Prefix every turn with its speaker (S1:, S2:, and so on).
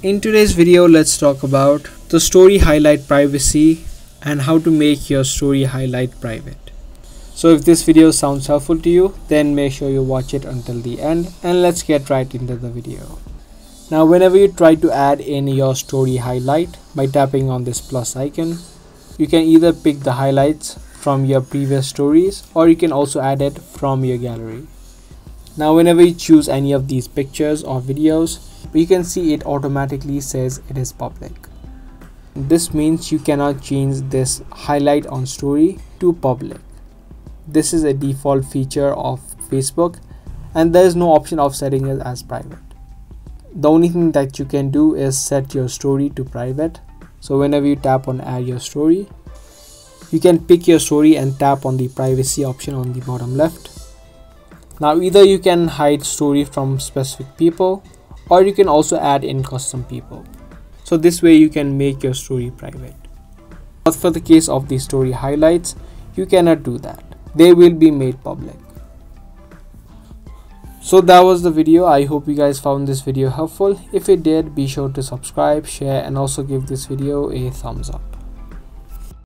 S1: In today's video, let's talk about the story highlight privacy and how to make your story highlight private. So if this video sounds helpful to you, then make sure you watch it until the end and let's get right into the video. Now whenever you try to add in your story highlight by tapping on this plus icon, you can either pick the highlights from your previous stories or you can also add it from your gallery. Now whenever you choose any of these pictures or videos, you can see it automatically says it is public. This means you cannot change this highlight on story to public. This is a default feature of Facebook and there is no option of setting it as private. The only thing that you can do is set your story to private. So whenever you tap on add your story, you can pick your story and tap on the privacy option on the bottom left now either you can hide story from specific people or you can also add in custom people. So this way you can make your story private. But for the case of the story highlights, you cannot do that. They will be made public. So that was the video. I hope you guys found this video helpful. If you did, be sure to subscribe, share and also give this video a thumbs up.